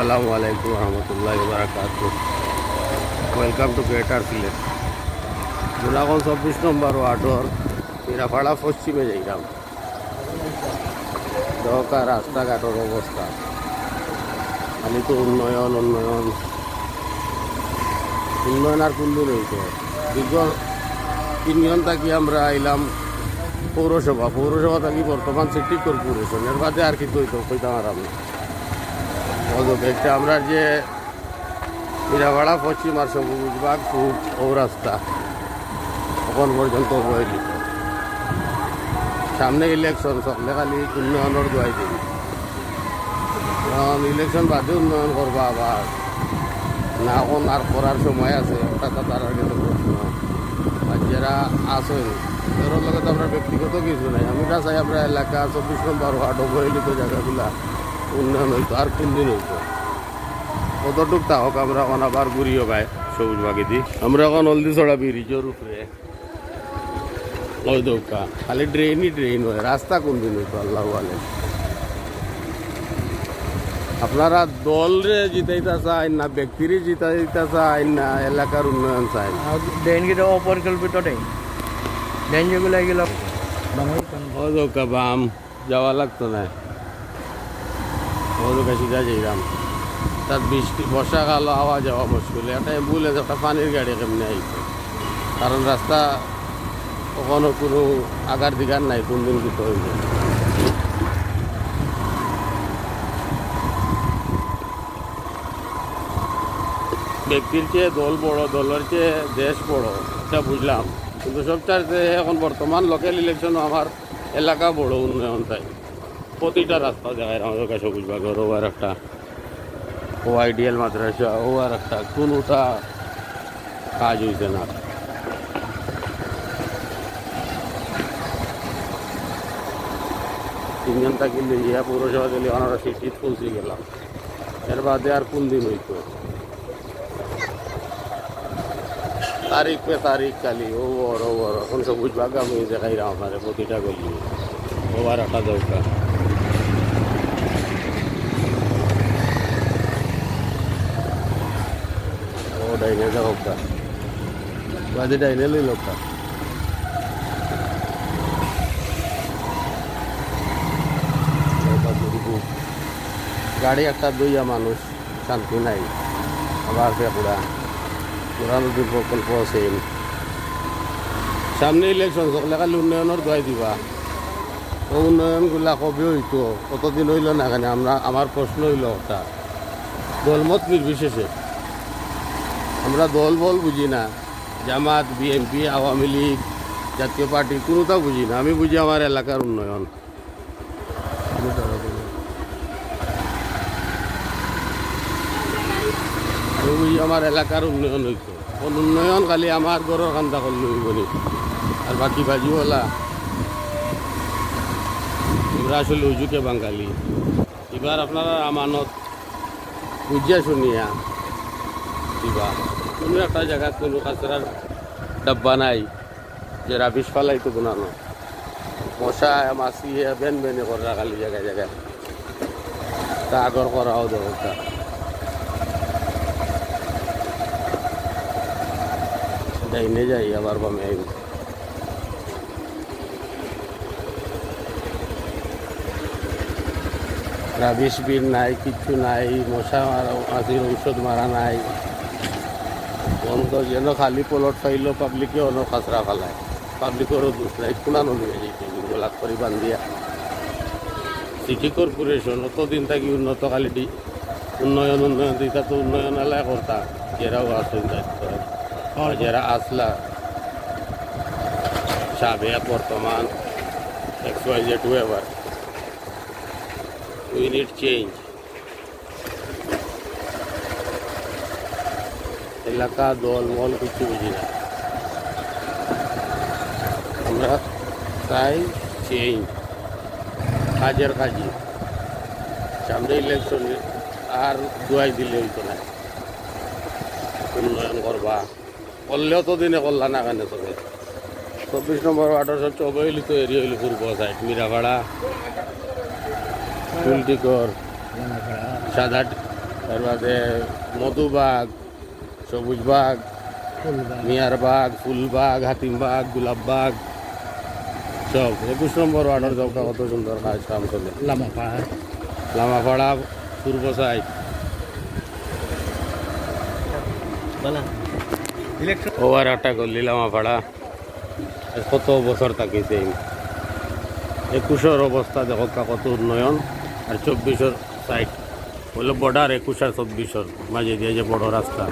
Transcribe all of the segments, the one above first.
আসসালামু আলাইকুম রহমতুল্লাহ বারাকাত। Welcome to greater Sylhet Junaganj চব্বিশ নম্বর ওয়ার্ডর মিরাপাড়া পশ্চিমে যাইলাম দরকার রাস্তাঘাটের অবস্থা। খালি তো উন্নয়ন উন্নয়ন। উন্নয়ন আর কোনদিন হইতো দীর্ঘ তিনজন থাকি আমরা আইলাম পৌরসভা। পৌরসভা থাকি বর্তমান সিটি কর্পোরেশন। এর বাদে আর কি কইতো কইতাম আর আমি। একটা আমরা যে মিরাভাড়া পশ্চিম আর সবুজ বাগ পূব ও রাস্তা এখন পর্যন্ত অবহেলিত সামনে ইলেকশন সকলে খালি উন্নয়নের দোয়াই দিবি। কারণ ইলেকশন বাদে উন্নয়ন করবা আবার। না, এখন আর করার সময় আছে ওটা তার আগে তো আর যারা আসেন এর লগে তো আমরা ব্যক্তিগত কিছু নাই। আমি চাই আমরা এলাকা, চব্বিশ নম্বর ওয়ার্ড অবহেলিত জায়গাগুলা। উন্নয়ন হইতো আর কোন দিন হইতো কতটুক তাহক আমরা এখন আবার ঘুরিও গায় সবুজ বাগি দি। আমরা এখন হলদি ছড়া ব্রিজের উপরে। ওই দৌকা খালি ড্রেনই ড্রেন হয় রাস্তা কোন দিন হইতো আল্লাহ আলে আপনারা দল রে জিতাইতে চাই না ব্যক্তিরে জিতাইতে চাই না এলাকার উন্নয়ন চাই ড্রেনগুলো অপরিকল্পিত ড্রেন ড্রেন যেগুলো এগুলো বাম যাওয়া লাগতো না। ও দৌকা সিধা যাইলাম তার বৃষ্টি, বর্ষাকাল আওয়া যাওয়া মুশকিল। একটা অ্যাম্বুলেন্স একটা পানির গাড়ি কেমনি আইছে? কারণ রাস্তা কখনো কোনো আগার দিগার নাই, কোন দিন কিছু হইবে? ব্যক্তির চেয়ে দল বড়, দলের চেয়ে দেশ বড়, এটা বুঝলাম। কিন্তু সবচাইতে এখন বর্তমান লোকাল ইলেকশন আমার এলাকা বড় উন্নয়ন তাই প্রতিটা রাস্তা দেখায় আমাদের কাছে ঘর আর একটা ও আইডিয়াল মাদ্রাসা ও আর একটা, কোনোটা কাজ হইছে না। তিনজন থাকিলে ইয়া পৌরসভা গেলে ওনারা সিটিত পৌঁছে গেলাম। এর বাদে আর কোন দিন হইতো? তারিখ পে তারিখ খালি, ও বড় ও বড়, এখন সবুজ বাগ আমি দেখাই রাম প্রতিটা গলি। ও আর একটা দরকার। ডাইনে গাড়ি একটা দুইয়া মানুষ শান্তি নাই আবার প্রকল্প সেম সামনে ইলেকশন সকলে খালি উন্নয়নের দোয়াই দিবা ও উন্নয়নগুলা কবে হইতো কতদিন হইল না কেন আমরা আমার প্রশ্ন হইল ওটা দলমত নির্বিশেষে আমরা দল বল বুঝি না। জামাত, বিএনপি, আওয়ামী লীগ, জাতীয় পার্টি, কোনোটাও বুঝি না। আমি বুঝি আমার এলাকার উন্নয়ন। আমি বুঝি আমার এলাকার উন্নয়ন হইতো কোন উন্নয়ন খালি আমার ঘরের কান্দা করলে নি। আর বাকি বাজিওয়ালা আমরা আসলে উজুকে বাঙালি। এবার আপনারা আমানত বুঝিয়া শুনিয়া দিবা। কোনো একটা জায়গাত কোনো কাঁচরার ডাব্বা নাই। যে রাবিশ ফালাই তো বানানো মশা মাছি বেন বেনে করা খালি জায়গায় জায়গায় তা আগর করাও দরকার ডাইনে যাই আবার বামে আইব রাবিশ বিন নাই, কিচ্ছু নাই, মশা মারা মাছির ঔষধ মারা নাই। বন্ধ যেন খালি পলট পাইল পাবলিকে অন্য কাঁচরা ফেলায়। পাবলিকেরও দোষ নাই কোনা নদীয়ে যেতে গোলাপ করে বান্ধিয়া সিটি কর্পোরেশন অতদিন থাকি উন্নত খালি দি উন্নয়ন উন্নয়ন দিতা তো উন্নয়ন এলাকা করতা যেরাও আসেন দায়িত্ব যারা আসলা সাবেক বর্তমান এক্স ওয়াই জেড এবার উই নিড চেঞ্জ এলাকা দল মল কিছু বুঝি না। আমরা চাই চেঞ্জ কাজের কাজই। সামনে ইলেকশনে আর দুয়াই দিলে হইতো না উন্নয়ন করবা। করলেও তো দিনে করলা না কেন তবে চব্বিশ নম্বর ওয়ার্ডের সবচেয়ে অবহেলিত এরিয়া হইল পূর্ব সাইড মিরাভাড়া ফুলটিকর সাদা এর বাদে মধুবাগ সবুজ বাগ মিয়ার বাগ ফুলবাগ হাতিমবাগ গোলাপবাগ সব। একুশ নম্বর ওয়ার্ডের চৌকা কত সুন্দর কাজ কাম চলে লামাপাড়া। লামাপাড়া পূর্ব সাইড ওভার একটা করলি লামাপাড়া। কত বছর থাকিছে একুশের অবস্থা দেখো কা কত উন্নয়ন। আর চব্বিশের সাইড বলে বর্ডার একুশ আর চব্বিশের। মাঝে দিয়ে যে বড় রাস্তা।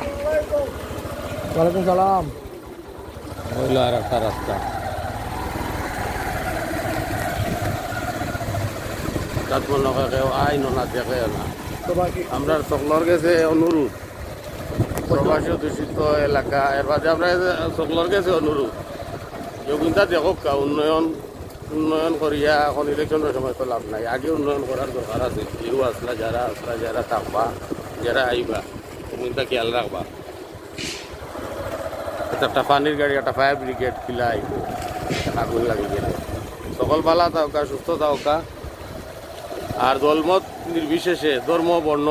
ওয়ালাইকুম সালাম। হইল আর একটা রাস্তা। হয় কেউ আইন না দেখে না আমরা সকলের কাছে অনুরোধ প্রবাসী দূষিত এলাকা। এর বাদে আমরা সকলের কাছে অনুরোধ যোগিতা দেখক উন্নয়ন উন্নয়ন করিয়া এখন ইলেকশনের সময় তো লাভ নাই। আগে উন্নয়ন করার দরকার আছে কেউ আসলা যারা আসলা যারা থাকবা যারা আইবা যোগিতা খেয়াল রাখবা একটা পানির গাড়ি একটা ফায়ার ব্রিগেড কিলা আগুন লাগি গেলে। সকল পালা থাকা সুস্থ থাকা আর দলমত নির্বিশেষে ধর্ম বর্ণ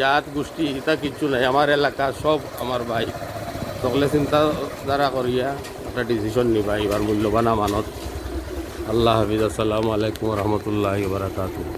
জাত, গোষ্ঠী এটা কিচ্ছু নাই। আমার এলাকা সব আমার ভাই। সকলে চিন্তা দ্বারা করিয়া একটা ডিসিশন নিবা এবার মূল্যবান আমানত। আল্লাহ হাফিজ, আসসালামু আলাইকুম রহমতুল্লাহ বারাকাতুহ